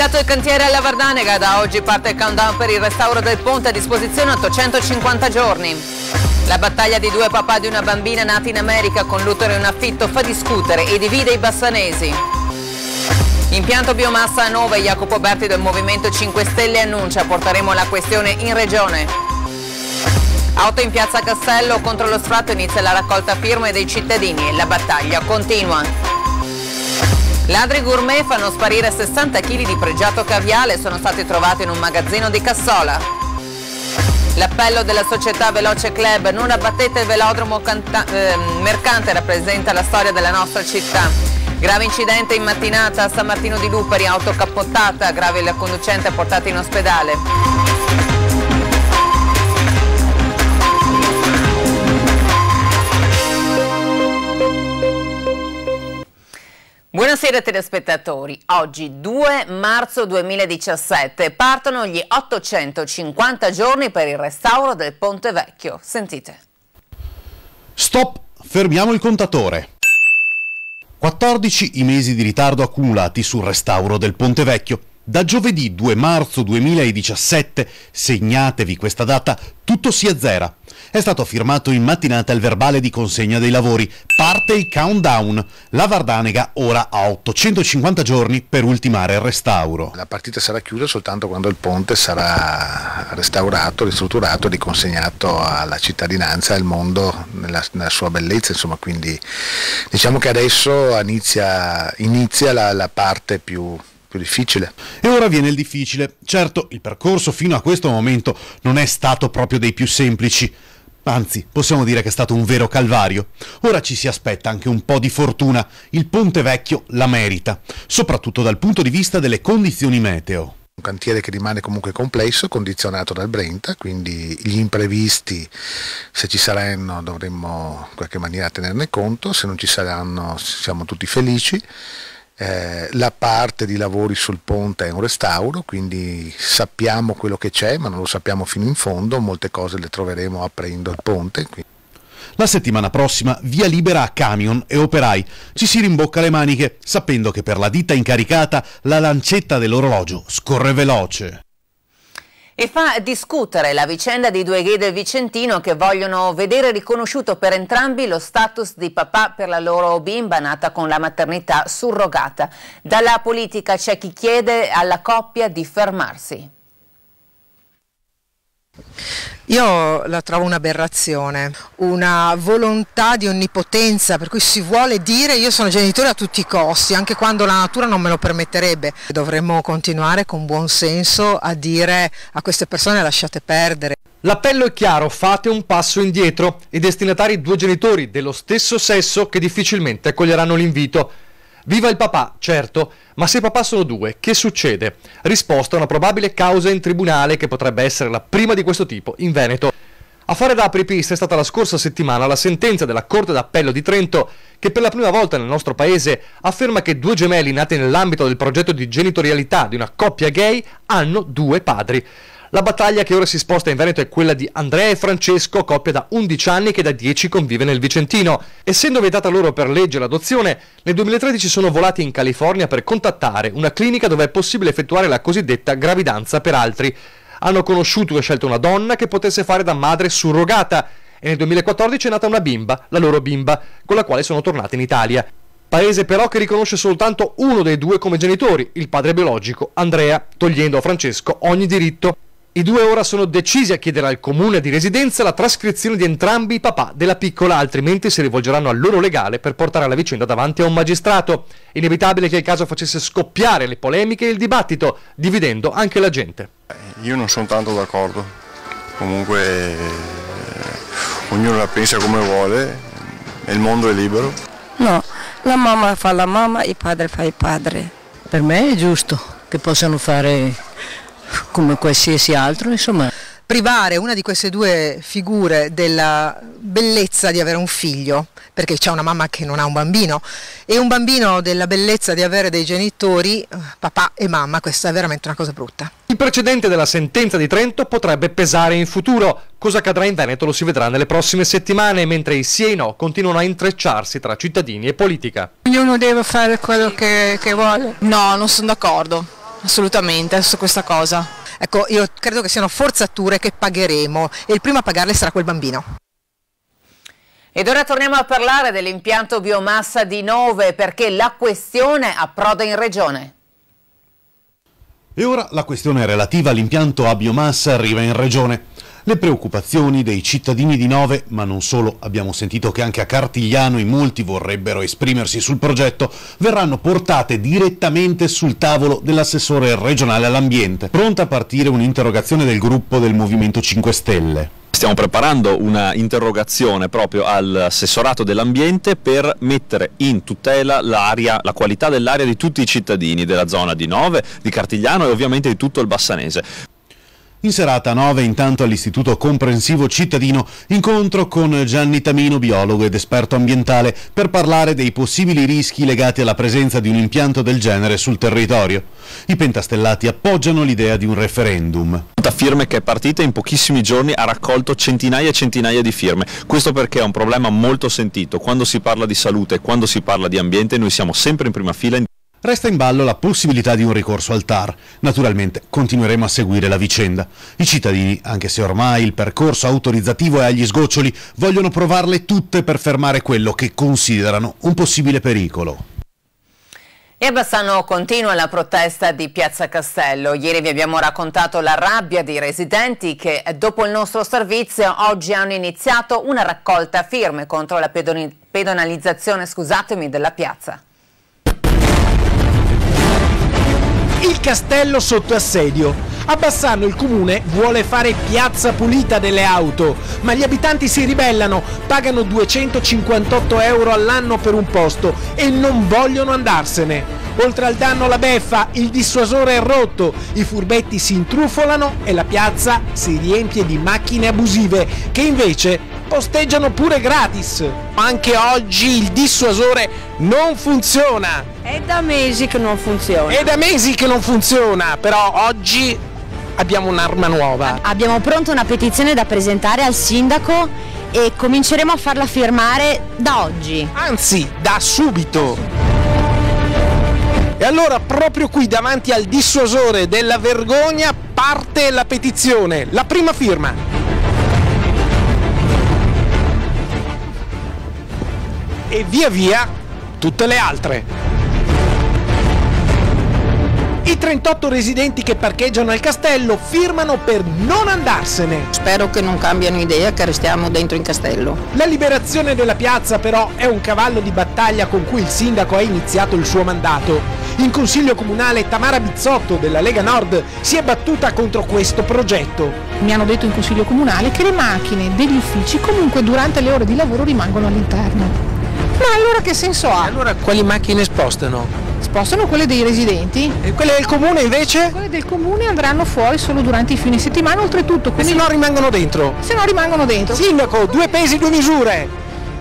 Affidato il cantiere alla Vardanega, da oggi parte il countdown per il restauro del ponte a disposizione 850 giorni. La battaglia di due papà di una bambina nata in America con l'utero in affitto fa discutere e divide i bassanesi. Impianto biomassa a 9, Jacopo Berti del Movimento 5 Stelle annuncia porteremo la questione in regione. Auto in piazza Castello contro lo sfratto inizia la raccolta firme dei cittadini e la battaglia continua. Ladri gourmet fanno sparire 60 kg di pregiato caviale sono stati trovati in un magazzino di Cassola. L'appello della società Veloce Club, non abbattete il velodromo eh, mercante, rappresenta la storia della nostra città. Grave incidente in mattinata a San Martino di Lupari, auto cappottata, grave la conducente portata in ospedale. Buonasera telespettatori, oggi 2 marzo 2017 partono gli 850 giorni per il restauro del Ponte Vecchio. Sentite. Stop, fermiamo il contatore. 14 i mesi di ritardo accumulati sul restauro del Ponte Vecchio. Da giovedì 2 marzo 2017, segnatevi questa data, tutto si azzera. È stato firmato in mattinata il verbale di consegna dei lavori. Parte il countdown. La Vardanega ora ha 850 giorni per ultimare il restauro. La partita sarà chiusa soltanto quando il ponte sarà restaurato, ristrutturato e riconsegnato alla cittadinanza, al mondo nella, nella sua bellezza. Insomma, quindi diciamo che adesso inizia, inizia la, la parte più più difficile. E ora viene il difficile. Certo, il percorso fino a questo momento non è stato proprio dei più semplici. Anzi, possiamo dire che è stato un vero calvario. Ora ci si aspetta anche un po' di fortuna. Il Ponte Vecchio la merita, soprattutto dal punto di vista delle condizioni meteo. Un cantiere che rimane comunque complesso, condizionato dal Brenta, quindi gli imprevisti, se ci saranno dovremmo in qualche maniera tenerne conto, se non ci saranno siamo tutti felici. Eh, la parte di lavori sul ponte è un restauro, quindi sappiamo quello che c'è, ma non lo sappiamo fino in fondo, molte cose le troveremo aprendo il ponte. Quindi. La settimana prossima via libera a camion e operai. Ci si rimbocca le maniche, sapendo che per la ditta incaricata la lancetta dell'orologio scorre veloce e fa discutere la vicenda di due gay del Vicentino che vogliono vedere riconosciuto per entrambi lo status di papà per la loro bimba nata con la maternità surrogata. Dalla politica c'è chi chiede alla coppia di fermarsi. Io la trovo un'aberrazione, una volontà di onnipotenza per cui si vuole dire io sono genitore a tutti i costi, anche quando la natura non me lo permetterebbe. Dovremmo continuare con buon senso a dire a queste persone lasciate perdere. L'appello è chiaro, fate un passo indietro, i destinatari due genitori dello stesso sesso che difficilmente accoglieranno l'invito. Viva il papà, certo, ma se papà sono due, che succede? Risposta a una probabile causa in tribunale che potrebbe essere la prima di questo tipo in Veneto. A fare da apripista è stata la scorsa settimana la sentenza della Corte d'Appello di Trento che per la prima volta nel nostro paese afferma che due gemelli nati nell'ambito del progetto di genitorialità di una coppia gay hanno due padri. La battaglia che ora si sposta in Veneto è quella di Andrea e Francesco, coppia da 11 anni che da 10 convive nel Vicentino. Essendo vietata loro per legge l'adozione, nel 2013 sono volati in California per contattare una clinica dove è possibile effettuare la cosiddetta gravidanza per altri. Hanno conosciuto e scelto una donna che potesse fare da madre surrogata e nel 2014 è nata una bimba, la loro bimba, con la quale sono tornati in Italia. Paese però che riconosce soltanto uno dei due come genitori, il padre biologico, Andrea, togliendo a Francesco ogni diritto. I due ora sono decisi a chiedere al comune di residenza la trascrizione di entrambi i papà della piccola, altrimenti si rivolgeranno al loro legale per portare la vicenda davanti a un magistrato. Inevitabile che il caso facesse scoppiare le polemiche e il dibattito, dividendo anche la gente. Io non sono tanto d'accordo, comunque eh, ognuno la pensa come vuole e il mondo è libero. No, la mamma fa la mamma, il padre fa il padre. Per me è giusto che possano fare come qualsiasi altro, insomma. Privare una di queste due figure della bellezza di avere un figlio, perché c'è una mamma che non ha un bambino, e un bambino della bellezza di avere dei genitori, papà e mamma, questa è veramente una cosa brutta. Il precedente della sentenza di Trento potrebbe pesare in futuro. Cosa accadrà in Veneto lo si vedrà nelle prossime settimane, mentre i sì e i no continuano a intrecciarsi tra cittadini e politica. Ognuno deve fare quello che, che vuole. No, non sono d'accordo assolutamente su questa cosa. Ecco, io credo che siano forzature che pagheremo e il primo a pagarle sarà quel bambino. Ed ora torniamo a parlare dell'impianto biomassa di Nove perché la questione approda in regione. E ora la questione relativa all'impianto a biomassa arriva in regione. Le preoccupazioni dei cittadini di Nove, ma non solo, abbiamo sentito che anche a Cartigliano in molti vorrebbero esprimersi sul progetto, verranno portate direttamente sul tavolo dell'assessore regionale all'ambiente. Pronta a partire un'interrogazione del gruppo del Movimento 5 Stelle. Stiamo preparando una interrogazione proprio all'assessorato dell'ambiente per mettere in tutela l'aria, la qualità dell'aria di tutti i cittadini della zona di Nove, di Cartigliano e ovviamente di tutto il Bassanese. In serata 9 intanto all'Istituto Comprensivo Cittadino incontro con Gianni Tamino, biologo ed esperto ambientale, per parlare dei possibili rischi legati alla presenza di un impianto del genere sul territorio. I pentastellati appoggiano l'idea di un referendum. Tutta firme che è partita in pochissimi giorni ha raccolto centinaia e centinaia di firme. Questo perché è un problema molto sentito. Quando si parla di salute quando si parla di ambiente noi siamo sempre in prima fila. Resta in ballo la possibilità di un ricorso al TAR. Naturalmente continueremo a seguire la vicenda. I cittadini, anche se ormai il percorso autorizzativo è agli sgoccioli, vogliono provarle tutte per fermare quello che considerano un possibile pericolo. E a Bassano continua la protesta di Piazza Castello. Ieri vi abbiamo raccontato la rabbia dei residenti che dopo il nostro servizio oggi hanno iniziato una raccolta firme contro la pedonalizzazione scusatemi, della piazza. Il castello sotto assedio. A Bassano il comune vuole fare piazza pulita delle auto, ma gli abitanti si ribellano, pagano 258 euro all'anno per un posto e non vogliono andarsene. Oltre al danno alla beffa, il dissuasore è rotto, i furbetti si intrufolano e la piazza si riempie di macchine abusive che invece posteggiano pure gratis. Anche oggi il dissuasore non funziona. È da mesi che non funziona. È da mesi che non funziona, però oggi abbiamo un'arma nuova. Abbiamo pronto una petizione da presentare al sindaco e cominceremo a farla firmare da oggi. Anzi, da subito. E allora proprio qui davanti al dissuasore della vergogna parte la petizione, la prima firma. E via via tutte le altre. I 38 residenti che parcheggiano al castello firmano per non andarsene. Spero che non cambiano idea, che restiamo dentro in castello. La liberazione della piazza però è un cavallo di battaglia con cui il sindaco ha iniziato il suo mandato. In consiglio comunale Tamara Bizzotto della Lega Nord si è battuta contro questo progetto. Mi hanno detto in consiglio comunale che le macchine degli uffici comunque durante le ore di lavoro rimangono all'interno. Ma allora che senso ha? E allora quali macchine spostano? Spostano quelle dei residenti. E quelle del comune invece? Quelle del comune andranno fuori solo durante i fine settimana, oltretutto. Quindi... E se no rimangono dentro? Se no rimangono dentro. Sindaco, due pesi, due misure!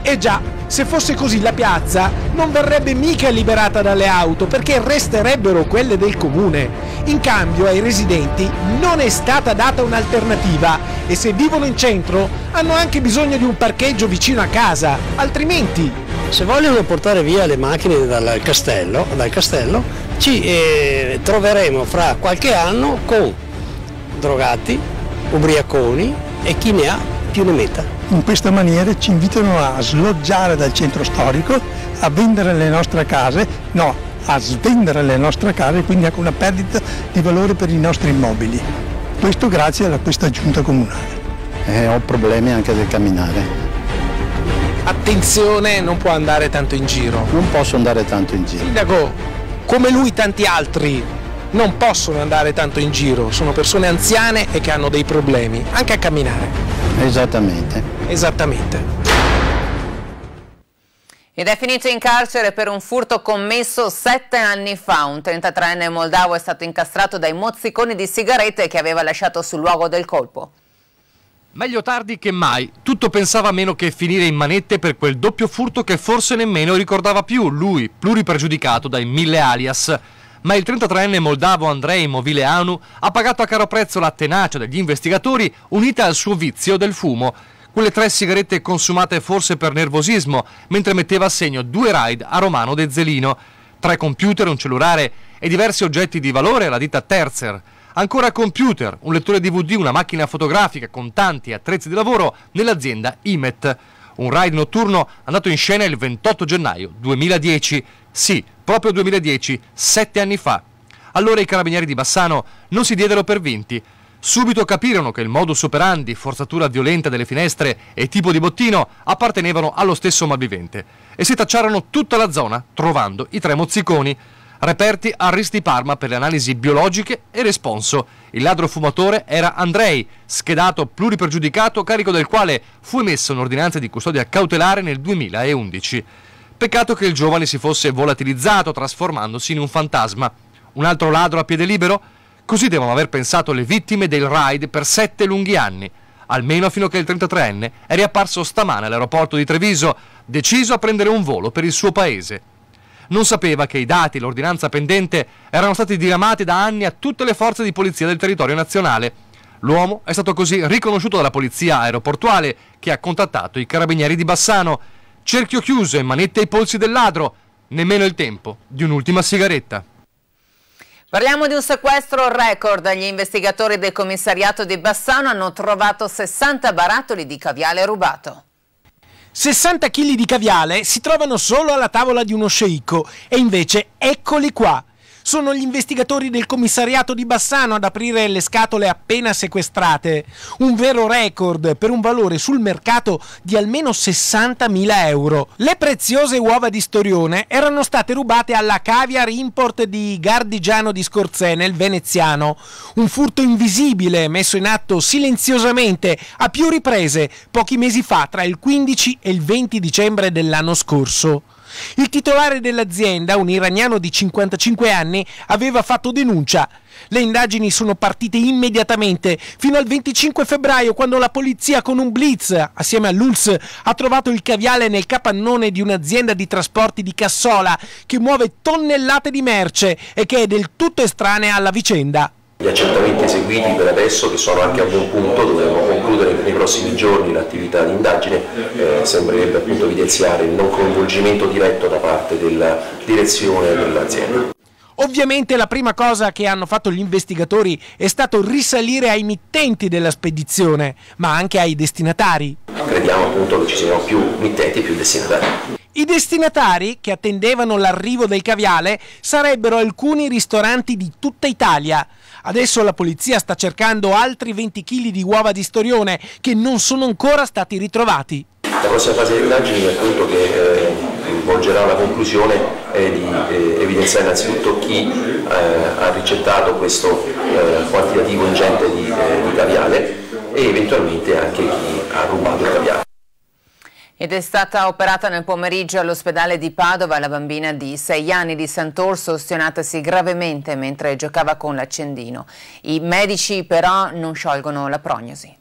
E già, se fosse così la piazza non verrebbe mica liberata dalle auto perché resterebbero quelle del comune. In cambio ai residenti non è stata data un'alternativa e se vivono in centro hanno anche bisogno di un parcheggio vicino a casa, altrimenti se vogliono portare via le macchine dal castello, dal castello ci eh, troveremo fra qualche anno con drogati, ubriaconi e chi ne ha più ne metta. In questa maniera ci invitano a sloggiare dal centro storico, a vendere le nostre case, no, a svendere le nostre case, quindi anche una perdita di valore per i nostri immobili. Questo grazie a questa giunta comunale. Eh, ho problemi anche del camminare attenzione, non può andare tanto in giro. Non posso andare tanto in giro. Sindaco, come lui tanti altri non possono andare tanto in giro, sono persone anziane e che hanno dei problemi, anche a camminare. Esattamente. Esattamente. Ed è finito in carcere per un furto commesso sette anni fa. Un 33enne moldavo è stato incastrato dai mozziconi di sigarette che aveva lasciato sul luogo del colpo. Meglio tardi che mai. Tutto pensava meno che finire in manette per quel doppio furto che forse nemmeno ricordava più lui, pluripregiudicato dai mille alias. Ma il 33enne moldavo Andrei Movileanu ha pagato a caro prezzo la tenacia degli investigatori unita al suo vizio del fumo. Quelle tre sigarette consumate forse per nervosismo, mentre metteva a segno due raid a Romano De Zelino. Tre computer, un cellulare e diversi oggetti di valore alla ditta Terzer. Ancora computer, un lettore DVD, una macchina fotografica con tanti attrezzi di lavoro nell'azienda Imet. Un ride notturno andato in scena il 28 gennaio 2010. Sì, proprio 2010, sette anni fa. Allora i carabinieri di Bassano non si diedero per vinti. Subito capirono che il modus operandi, forzatura violenta delle finestre e tipo di bottino appartenevano allo stesso malvivente e si tacciarono tutta la zona trovando i tre mozziconi. Reperti a Risti Parma per le analisi biologiche e responso. Il ladro fumatore era Andrei, schedato pluripregiudicato, carico del quale fu emessa un'ordinanza di custodia cautelare nel 2011. Peccato che il giovane si fosse volatilizzato trasformandosi in un fantasma. Un altro ladro a piede libero? Così devono aver pensato le vittime del raid per sette lunghi anni, almeno fino a che il 33enne è riapparso stamane all'aeroporto di Treviso, deciso a prendere un volo per il suo paese. Non sapeva che i dati e l'ordinanza pendente erano stati diramati da anni a tutte le forze di polizia del territorio nazionale. L'uomo è stato così riconosciuto dalla polizia aeroportuale che ha contattato i carabinieri di Bassano. Cerchio chiuso e manette ai polsi del ladro, nemmeno il tempo di un'ultima sigaretta. Parliamo di un sequestro record. Gli investigatori del commissariato di Bassano hanno trovato 60 barattoli di caviale rubato. 60 kg di caviale si trovano solo alla tavola di uno sceicco e invece eccoli qua. Sono gli investigatori del commissariato di Bassano ad aprire le scatole appena sequestrate. Un vero record per un valore sul mercato di almeno 60.000 euro. Le preziose uova di storione erano state rubate alla Caviar Import di Gardigiano di Scorzene, il veneziano. Un furto invisibile messo in atto silenziosamente a più riprese pochi mesi fa tra il 15 e il 20 dicembre dell'anno scorso. Il titolare dell'azienda, un iraniano di 55 anni, aveva fatto denuncia. Le indagini sono partite immediatamente, fino al 25 febbraio, quando la polizia con un blitz, assieme all'ULS, ha trovato il caviale nel capannone di un'azienda di trasporti di Cassola, che muove tonnellate di merce e che è del tutto estranea alla vicenda. Gli accertamenti eseguiti per adesso, che sono anche a buon punto, dovremo concludere nei prossimi giorni l'attività di indagine, eh, sembrerebbe appunto evidenziare il non coinvolgimento diretto da parte della direzione dell'azienda. Ovviamente la prima cosa che hanno fatto gli investigatori è stato risalire ai mittenti della spedizione, ma anche ai destinatari. Crediamo appunto che ci siano più mittenti e più destinatari. I destinatari che attendevano l'arrivo del caviale sarebbero alcuni ristoranti di tutta Italia. Adesso la polizia sta cercando altri 20 kg di uova di storione che non sono ancora stati ritrovati. La prossima fase di indagini appunto che eh, volgerà alla conclusione è di eh, evidenziare innanzitutto chi eh, ha ricettato questo eh, quantitativo ingente di, eh, di caviale e eventualmente anche chi ha rubato il caviale. Ed è stata operata nel pomeriggio all'ospedale di Padova la bambina di 6 anni di Sant'Orso, ostinatasi gravemente mentre giocava con l'accendino. I medici però non sciolgono la prognosi.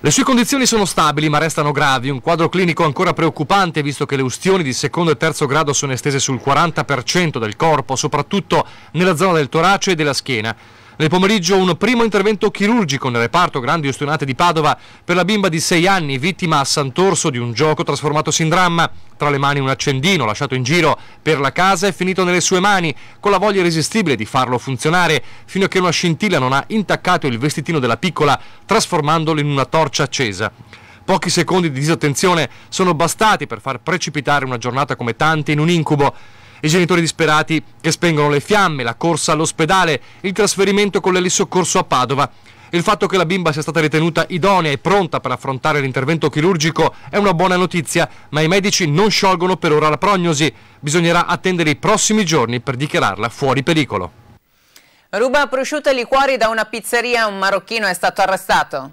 Le sue condizioni sono stabili ma restano gravi, un quadro clinico ancora preoccupante visto che le ustioni di secondo e terzo grado sono estese sul 40% del corpo, soprattutto nella zona del torace e della schiena. Nel pomeriggio un primo intervento chirurgico nel reparto Grandi Ostionate di Padova per la bimba di 6 anni, vittima a Sant'Orso di un gioco trasformatosi in dramma. Tra le mani un accendino lasciato in giro per la casa e finito nelle sue mani, con la voglia irresistibile di farlo funzionare, fino a che una scintilla non ha intaccato il vestitino della piccola, trasformandolo in una torcia accesa. Pochi secondi di disattenzione sono bastati per far precipitare una giornata come tante in un incubo i genitori disperati che spengono le fiamme, la corsa all'ospedale, il trasferimento con l'elisoccorso a Padova. Il fatto che la bimba sia stata ritenuta idonea e pronta per affrontare l'intervento chirurgico è una buona notizia, ma i medici non sciolgono per ora la prognosi. Bisognerà attendere i prossimi giorni per dichiararla fuori pericolo. Ruba prosciutto e liquori da una pizzeria, un marocchino è stato arrestato.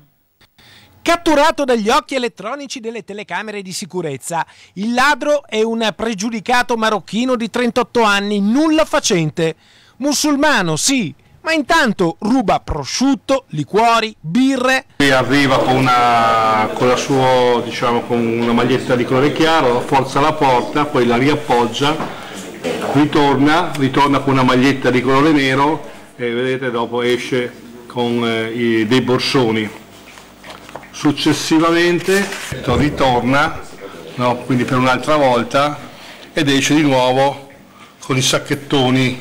Catturato dagli occhi elettronici delle telecamere di sicurezza, il ladro è un pregiudicato marocchino di 38 anni, nulla facente. Musulmano, sì, ma intanto ruba prosciutto, liquori, birre. Qui arriva con una, con la sua, diciamo, con una maglietta di colore chiaro, forza la porta, poi la riappoggia, ritorna, ritorna con una maglietta di colore nero e vedete dopo esce con eh, i, dei borsoni successivamente ritorna no, quindi per un'altra volta ed esce di nuovo con i sacchettoni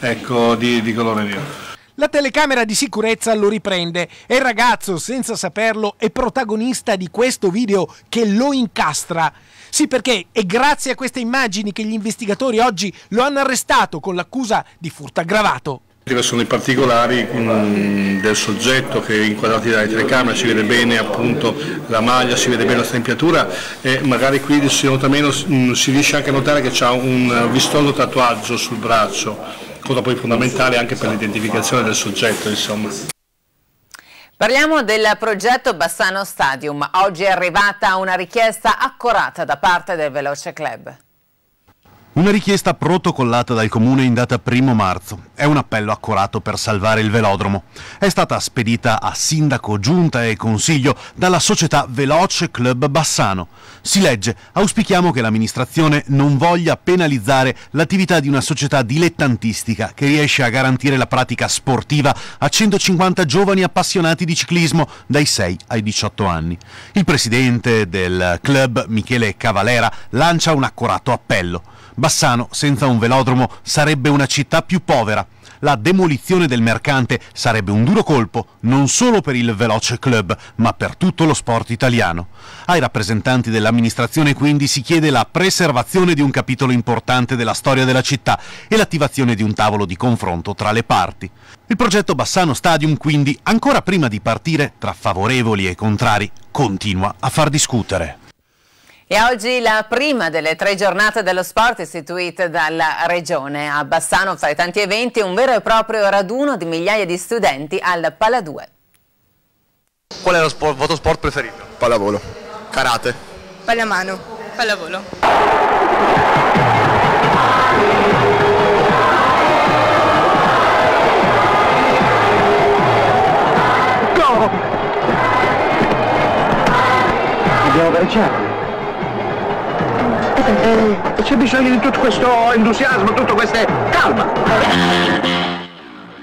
ecco, di, di colore nero. La telecamera di sicurezza lo riprende e il ragazzo, senza saperlo, è protagonista di questo video che lo incastra. Sì, perché è grazie a queste immagini che gli investigatori oggi lo hanno arrestato con l'accusa di furto aggravato. Sono i particolari mh, del soggetto che inquadrati dalle telecamere si vede bene appunto la maglia, si vede bene la temperatura e magari qui si nota meno, mh, si riesce anche a notare che c'è un vistoso tatuaggio sul braccio cosa poi fondamentale anche per l'identificazione del soggetto. Insomma. Parliamo del progetto Bassano Stadium. Oggi è arrivata una richiesta accorata da parte del Veloce Club. Una richiesta protocollata dal comune in data 1 marzo. È un appello accorato per salvare il velodromo. È stata spedita a sindaco, giunta e consiglio dalla società Veloce Club Bassano. Si legge: auspichiamo che l'amministrazione non voglia penalizzare l'attività di una società dilettantistica che riesce a garantire la pratica sportiva a 150 giovani appassionati di ciclismo dai 6 ai 18 anni. Il presidente del club, Michele Cavalera, lancia un accorato appello. Bassano, senza un velodromo, sarebbe una città più povera. La demolizione del mercante sarebbe un duro colpo non solo per il Veloce Club, ma per tutto lo sport italiano. Ai rappresentanti dell'amministrazione quindi si chiede la preservazione di un capitolo importante della storia della città e l'attivazione di un tavolo di confronto tra le parti. Il progetto Bassano Stadium quindi, ancora prima di partire, tra favorevoli e contrari, continua a far discutere. E oggi la prima delle tre giornate dello sport istituite dalla Regione. A Bassano, fra i tanti eventi, un vero e proprio raduno di migliaia di studenti al Pala 2. Qual è lo sport, vostro sport preferito? Pallavolo. Karate. Pallamano. Pallavolo. Go! Dobbiamo avere certo. Eh, c'è bisogno di tutto questo entusiasmo, tutto queste... calma!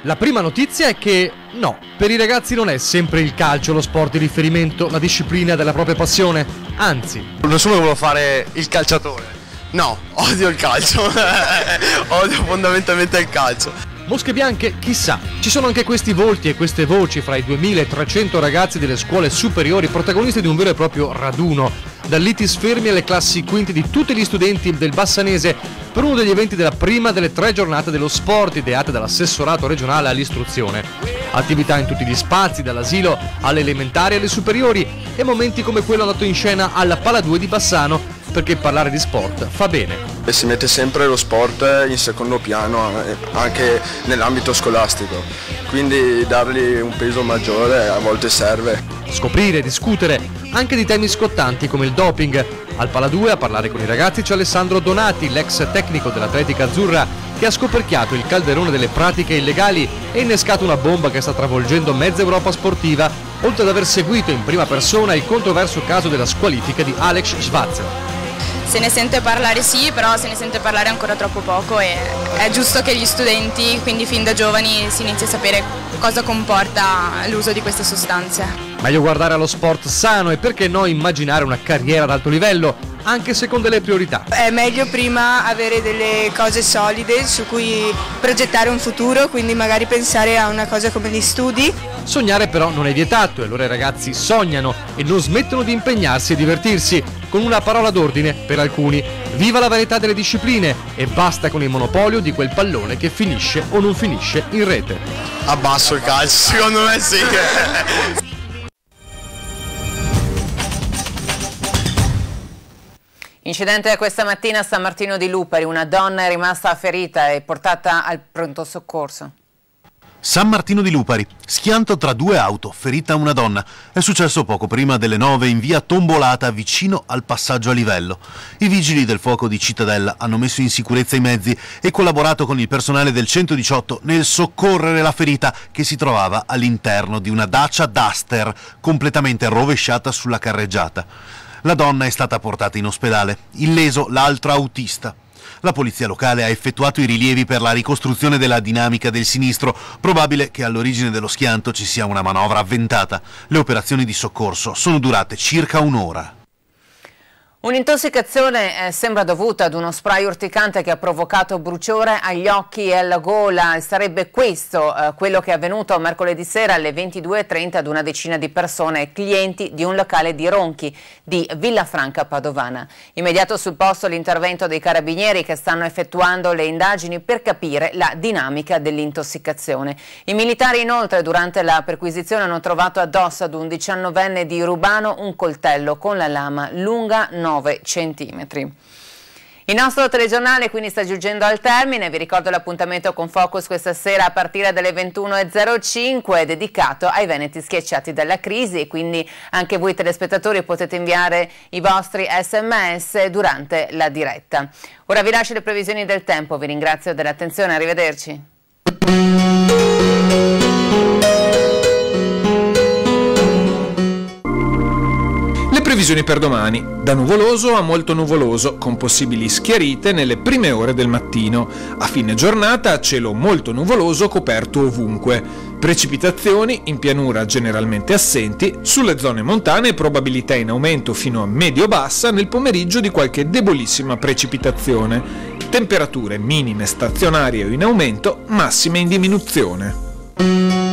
La prima notizia è che no, per i ragazzi non è sempre il calcio lo sport di riferimento, la disciplina della propria passione, anzi. Nessuno vuole fare il calciatore. No, odio il calcio, odio fondamentalmente il calcio. Mosche bianche, chissà, ci sono anche questi volti e queste voci fra i 2300 ragazzi delle scuole superiori protagonisti di un vero e proprio raduno, dall'Itis Fermi alle classi quinte di tutti gli studenti del Bassanese per uno degli eventi della prima delle tre giornate dello sport ideate dall'assessorato regionale all'istruzione. Attività in tutti gli spazi, dall'asilo alle elementari alle superiori e momenti come quello andato in scena alla Pala 2 di Bassano perché parlare di sport fa bene. E si mette sempre lo sport in secondo piano eh, anche nell'ambito scolastico, quindi dargli un peso maggiore a volte serve. Scoprire, discutere anche di temi scottanti come il doping. Al Pala 2 a parlare con i ragazzi c'è Alessandro Donati, l'ex tecnico dell'Atletica Azzurra, che ha scoperchiato il calderone delle pratiche illegali e innescato una bomba che sta travolgendo mezza Europa sportiva, oltre ad aver seguito in prima persona il controverso caso della squalifica di Alex Schwarzer se ne sente parlare sì, però se ne sente parlare ancora troppo poco e è giusto che gli studenti, quindi fin da giovani, si inizi a sapere cosa comporta l'uso di queste sostanze. Meglio guardare allo sport sano e perché no immaginare una carriera ad alto livello, anche se con delle priorità. È meglio prima avere delle cose solide su cui progettare un futuro, quindi magari pensare a una cosa come gli studi. Sognare però non è vietato e allora i ragazzi sognano e non smettono di impegnarsi e divertirsi, con una parola d'ordine per alcuni. Viva la varietà delle discipline e basta con il monopolio di quel pallone che finisce o non finisce in rete. Abbasso il calcio, secondo me sì. Incidente questa mattina a San Martino di Lupari, una donna è rimasta ferita e portata al pronto soccorso. San Martino di Lupari, schianto tra due auto, ferita una donna. È successo poco prima delle nove in via Tombolata, vicino al passaggio a livello. I vigili del fuoco di Cittadella hanno messo in sicurezza i mezzi e collaborato con il personale del 118 nel soccorrere la ferita che si trovava all'interno di una Dacia Duster completamente rovesciata sulla carreggiata. La donna è stata portata in ospedale, illeso l'altro autista. La polizia locale ha effettuato i rilievi per la ricostruzione della dinamica del sinistro. Probabile che all'origine dello schianto ci sia una manovra avventata. Le operazioni di soccorso sono durate circa un'ora. Un'intossicazione eh, sembra dovuta ad uno spray urticante che ha provocato bruciore agli occhi e alla gola. Sarebbe questo eh, quello che è avvenuto mercoledì sera alle 22.30 ad una decina di persone, clienti di un locale di Ronchi di Villafranca Padovana. Immediato sul posto l'intervento dei carabinieri che stanno effettuando le indagini per capire la dinamica dell'intossicazione. I militari inoltre durante la perquisizione hanno trovato addosso ad un diciannovenne di Rubano un coltello con la lama lunga 9 9 centimetri. Il nostro telegiornale quindi sta giungendo al termine, vi ricordo l'appuntamento con Focus questa sera a partire dalle 21.05 dedicato ai veneti schiacciati dalla crisi quindi anche voi telespettatori potete inviare i vostri sms durante la diretta. Ora vi lascio le previsioni del tempo, vi ringrazio dell'attenzione, arrivederci. Previsioni per domani, da nuvoloso a molto nuvoloso, con possibili schiarite nelle prime ore del mattino. A fine giornata cielo molto nuvoloso coperto ovunque. Precipitazioni in pianura generalmente assenti, sulle zone montane probabilità in aumento fino a medio-bassa nel pomeriggio di qualche debolissima precipitazione. Temperature minime stazionarie o in aumento, massime in diminuzione.